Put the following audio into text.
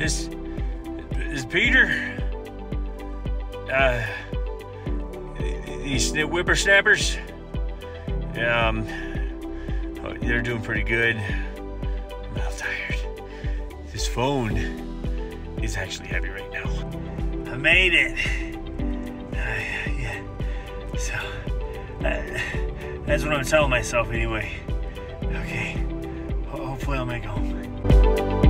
This is Peter. Uh, these whippersnappers. Um, oh, they're doing pretty good. I'm a tired. This phone is actually heavy right now. I made it. Uh, yeah. So uh, that's what I'm telling myself anyway. Okay. Hopefully I'll make it home.